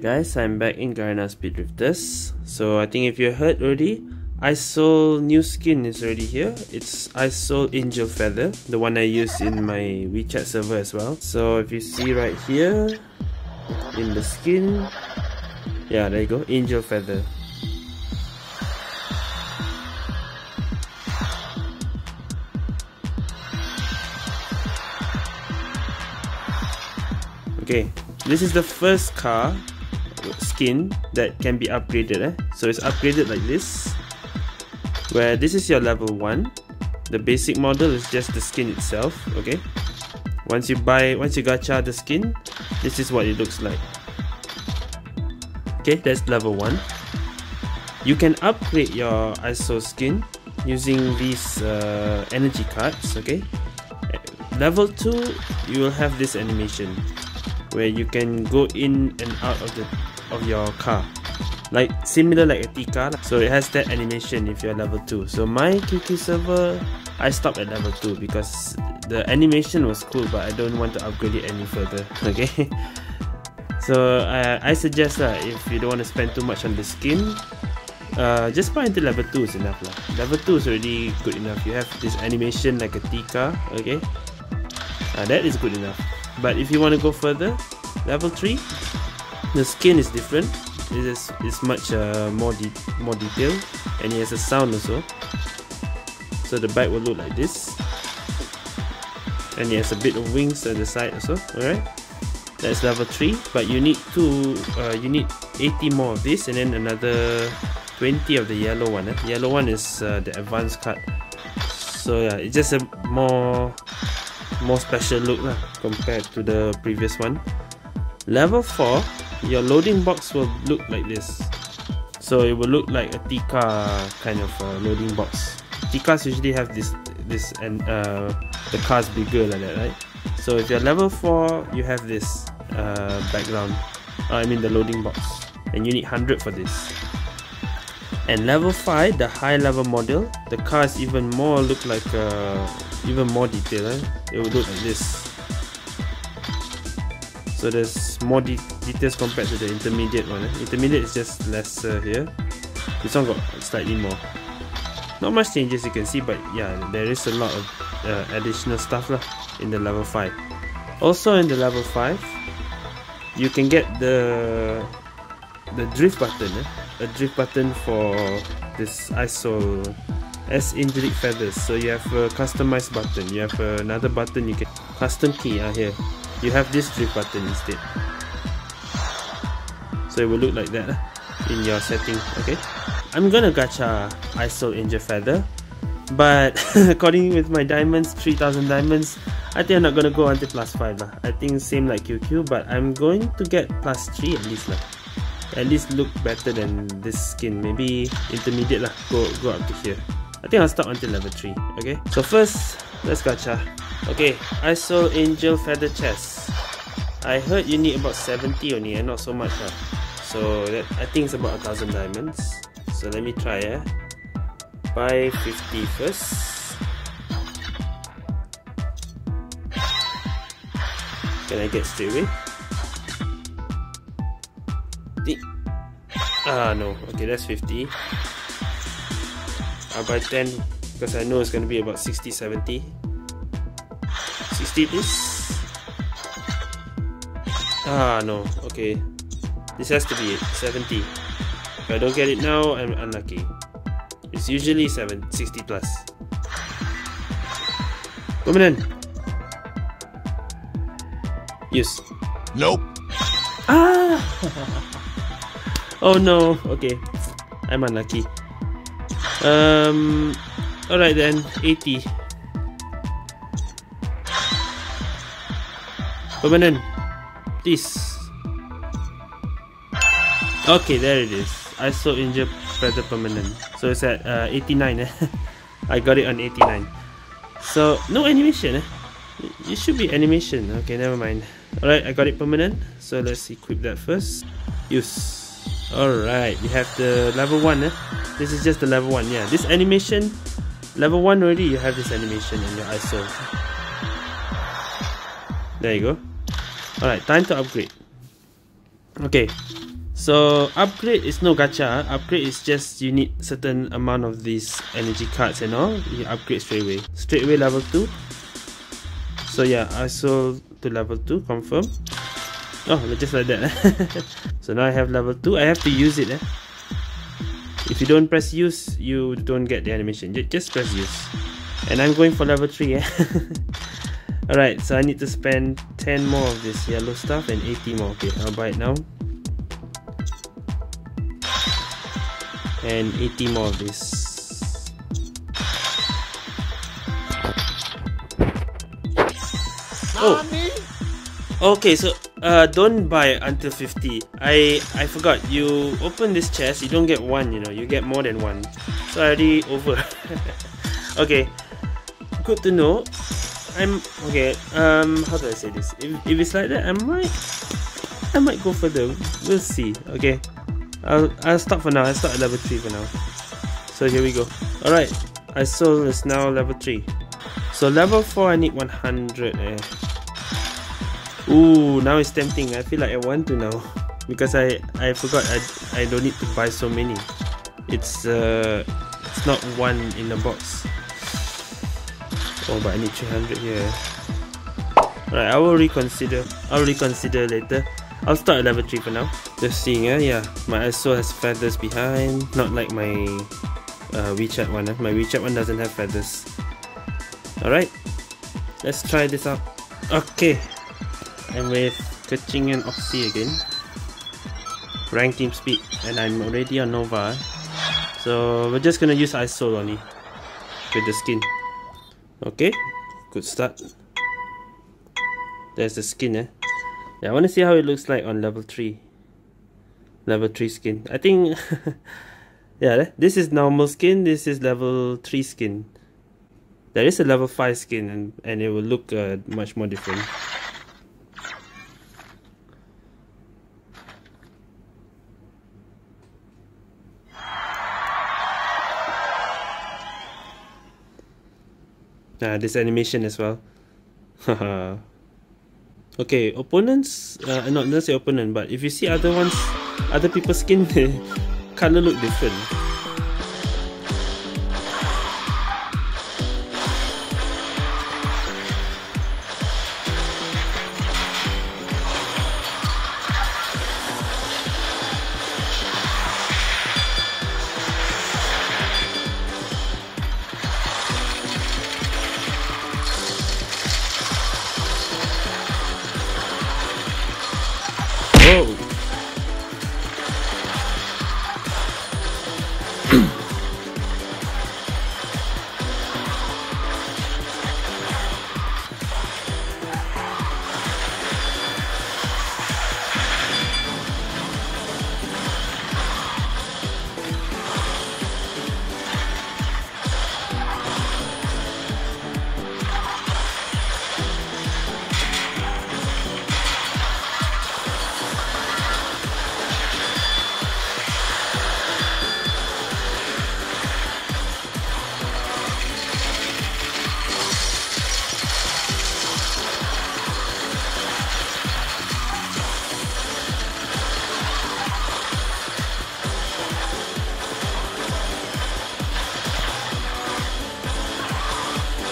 Guys, I'm back in Garena Speed Drifters. So I think if you heard already, Ice Soul new skin is already here. It's Ice Soul Angel Feather, the one I use in my WeChat server as well. So if you see right here, in the skin, yeah there you go, Angel Feather. Okay, this is the first car skin that can be upgraded. Eh? So it's upgraded like this, where this is your level 1. The basic model is just the skin itself, okay? Once you buy, once you gacha the skin, this is what it looks like. Okay, that's level 1. You can upgrade your ISO skin using these uh, energy cards, okay? Level 2, you will have this animation where you can go in and out of the of your car. Like similar like a Tika so it has that animation if you're level 2 so my QQ server I stopped at level 2 because the animation was cool but I don't want to upgrade it any further okay? So uh, I suggest that uh, if you don't want to spend too much on the skin uh, just buy until level 2 is enough lah. level 2 is already good enough. You have this animation like a Tika okay? Uh, that is good enough. But if you want to go further level 3 the skin is different. It is it's much uh, more de more detailed and it has a sound also. So the bike will look like this. And it has a bit of wings at the side also alright? That's level 3 but you need to uh, you need 80 more of this and then another 20 of the yellow one eh? yellow one is uh, the advanced card so yeah it's just a more more special look lah, compared to the previous one. Level 4, your loading box will look like this. So it will look like a Tika kind of uh, loading box. Tikas usually have this this and uh, the cars bigger like that, right? So if you're level 4, you have this uh, background. Uh, I mean the loading box. And you need 100 for this. And level 5, the high level model, the cars even more look like uh, even more detail eh? it will look like this so there's more de details compared to the intermediate one eh? intermediate is just lesser here. This one got slightly more. Not much changes you can see but yeah there is a lot of uh, additional stuff lah in the level 5 also in the level 5 you can get the the drift button eh? a drift button for this ISO as angelic feathers. So you have a customized button. You have another button you can custom key uh, here you have this drift button instead. So it will look like that uh, in your setting okay? I'm gonna gacha ISO angel feather but according with my diamonds 3000 diamonds I think I'm not gonna go until plus 5 lah. I think same like QQ but I'm going to get plus 3 at least lah. At least look better than this skin. Maybe intermediate lah. Go, go up to here. I think I'll stop until level 3 okay? So first let's gacha okay ISO angel feather chest I heard you need about 70 only and not so much huh? so that, I think it's about a thousand diamonds. So let me try eh? Buy 50 first. Can I get straight away? Ah no. Okay that's 50 I'll buy 10 because I know it's going to be about 60 70 60 please ah no okay this has to be it 70 if I don't get it now I'm unlucky it's usually 7 60 plus Woman Use. Nope. Ah! oh no. Okay. I'm unlucky. Um, alright then, 80. Permanent. Please. Okay, there it is. Ice Soul Angel Feather permanent. So it's at uh, 89. Eh? I got it on 89. So, no animation. Eh? It should be animation. Okay, never mind. Alright, I got it permanent. So let's equip that first. Use. Alright, you have the level 1 eh? This is just the level 1, yeah. This animation, level 1 already, you have this animation in your ISO. There you go. Alright, time to upgrade. Okay, so upgrade is no gacha. Upgrade is just you need certain amount of these energy cards and all. You upgrade straight away. Straight away level 2. So yeah, I sold to level 2, confirm. Oh, just like that. so now I have level 2. I have to use it. Eh? If you don't press use, you don't get the animation. Just press use. And I'm going for level 3. Eh? Alright, so I need to spend 10 more of this yellow stuff and 80 more. Okay, I'll buy it now. and 80 more of this oh okay so uh don't buy until 50 i i forgot. You open this chest you don't get one you know. You get more than one. So i already over. Okay. Good to know. I'm okay um how do i say this? If, if it's like that i might i might go further we'll see. Okay. I'll, I'll stop for now. I'll start at level 3 for now. So here we go. Alright, Ice Soul is now level 3. So level 4 I need 100 eh. Ooh, now it's tempting. I feel like I want to now. Because I, I forgot I, I don't need to buy so many. It's uh it's not one in a box. Oh but I need 300 here. Alright, I will reconsider. I'll reconsider later. I'll start at level 3 for now. Just seeing, eh? yeah, my ISO has feathers behind, not like my uh, WeChat one. Eh? My WeChat one doesn't have feathers. Alright, let's try this out. Okay, I'm with Keqing and Oxy again. Rank team speed, and I'm already on Nova. So we're just gonna use ISO only with the skin. Okay, good start. There's the skin, eh? Yeah, I want to see how it looks like on level 3. Level 3 skin. I think... yeah, this is normal skin. This is level 3 skin. There is a level 5 skin and, and it will look uh, much more different. Ah, this animation as well. Okay, opponents, uh, not not say opponent, but if you see other ones, other people's skin, color look different.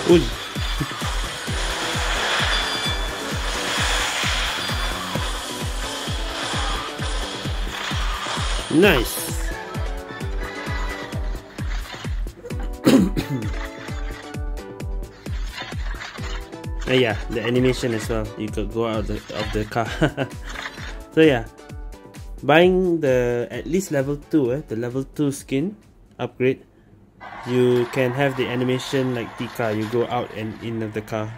Uy. nice. uh, yeah, the animation as well. You could go out of the, of the car. so yeah, buying the at least level 2, eh, the level 2 skin upgrade you can have the animation like Tika, you go out and in of the car.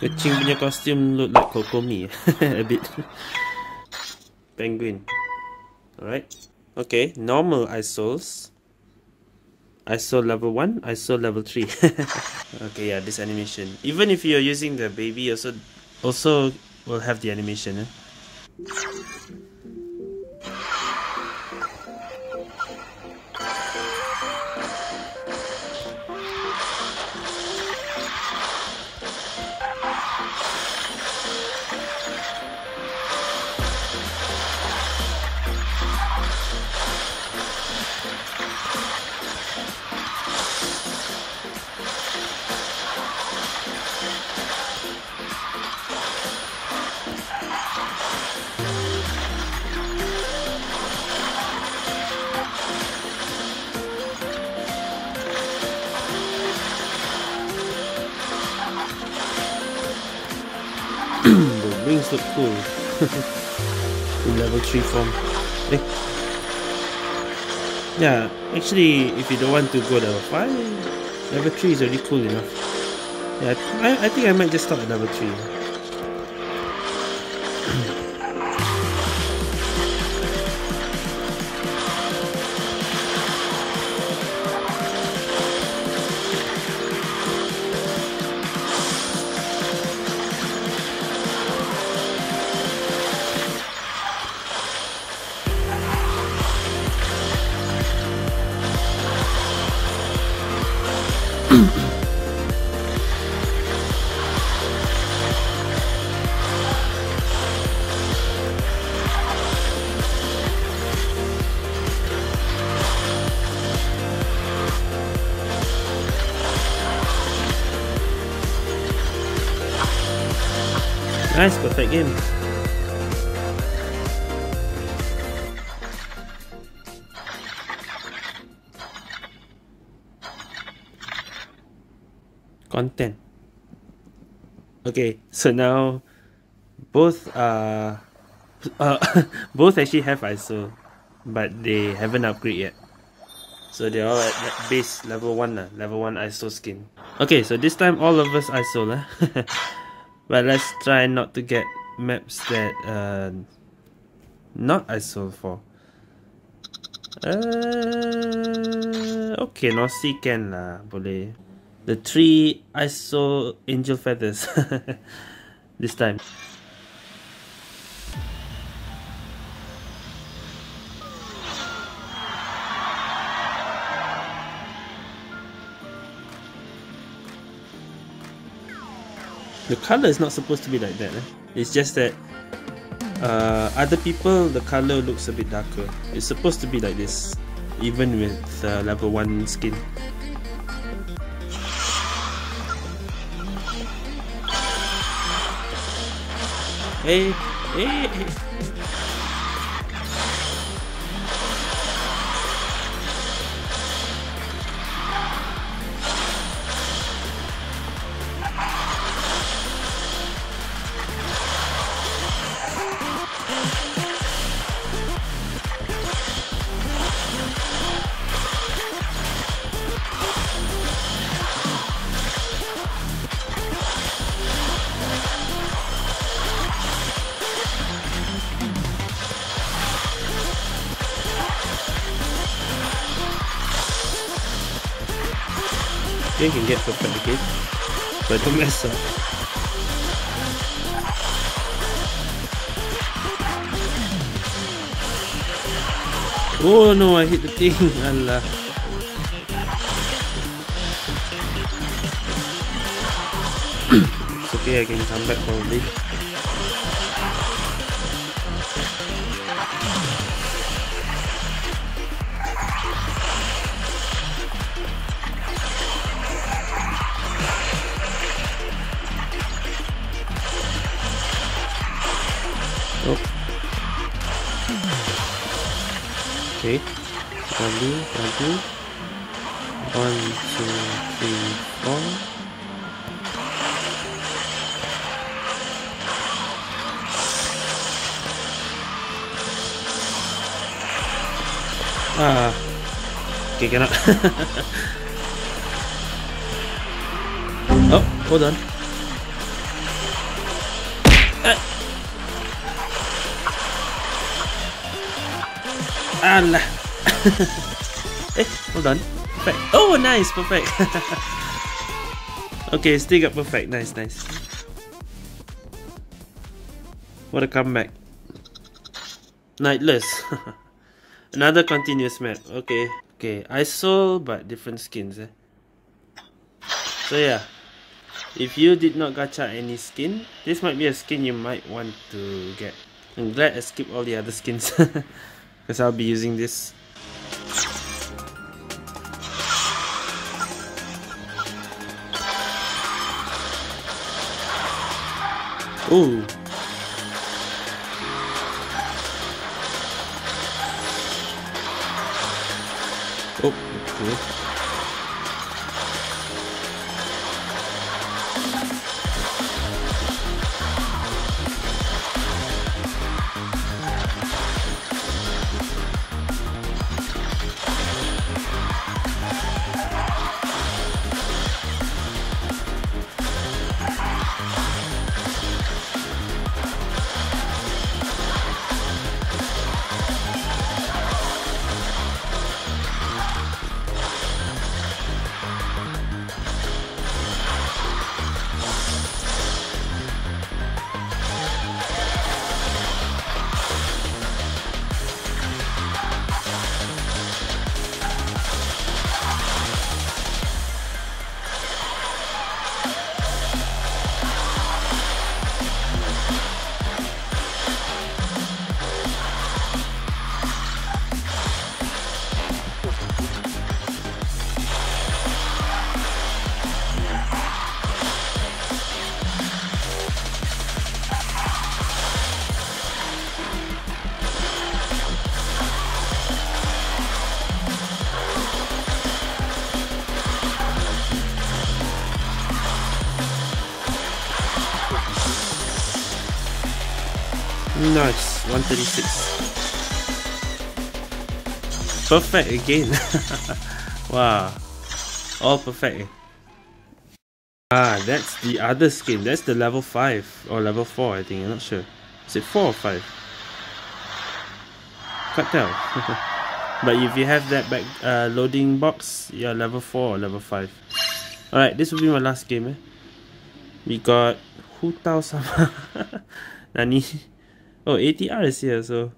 The Ching punya costume look like Kokomi a bit. Penguin. Alright. Okay, normal Ice Souls. ISO level 1, ISO level 3. okay, yeah, this animation. Even if you're using the baby, also also will have the animation. Eh? Cool. Level 3 form. Eh. Yeah, actually, if you don't want to go level 5, level 3 is already cool enough. Yeah, I, I think I might just stop at level 3. Nice, perfect game. Content. Okay, so now both uh, uh both actually have ISO, but they haven't upgrade yet. So they're all at base level 1 lah, level 1 ISO skin. Okay, so this time all of us ISO lah. But let's try not to get maps that uh, not ISO for. Uh, okay, Nossi can lah, boleh. The three ISO angel feathers this time. The color is not supposed to be like that eh? it's just that uh, other people the color looks a bit darker it's supposed to be like this even with uh, level 1 skin hey hey, hey. You can get perfect again, but don't mess up. Oh no, I hit the thing, Allah. it's okay, I can come back probably. Okay lagi lagi. One two three four. Ah okay cannot oh hold on Alah. eh, hold on. Perfect. Oh, nice. Perfect. okay, still got perfect. Nice, nice. What a comeback. Nightless. Another continuous map. Okay. Okay, Ice Soul but different skins. Eh? So yeah. If you did not gacha any skin, this might be a skin you might want to get. I'm glad I skipped all the other skins. Because I'll be using this Ooh. Oh, okay. Nice, 136. Perfect again. wow. All perfect. Ah, that's the other skin. That's the level 5 or level 4 I think. I'm not sure. Is it 4 or 5? Can't tell. but if you have that back uh, loading box, you're level 4 or level 5. Alright, this will be my last game. Eh? We got Hu Tao Sama. Nani? Oh, ATR is here, so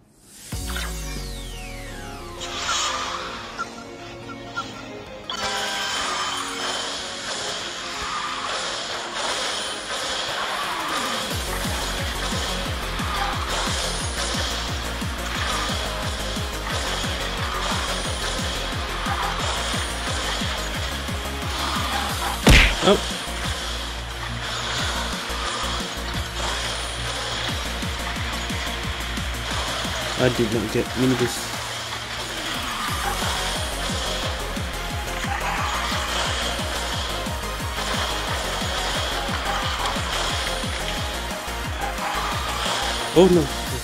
I did not get minibus. Oh no.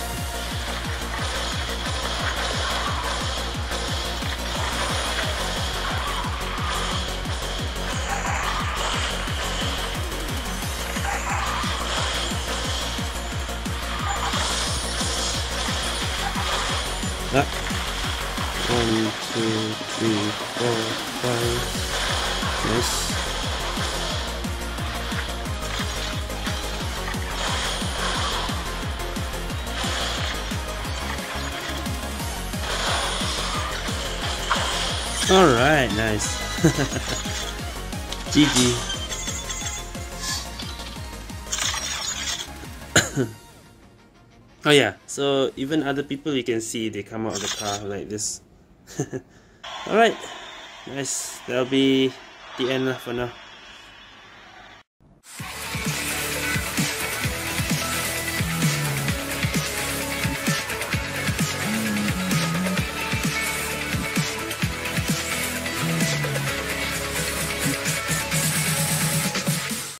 Alright, nice. GG. Oh yeah, so even other people you can see they come out of the car like this. Alright, nice. That'll be the end for now.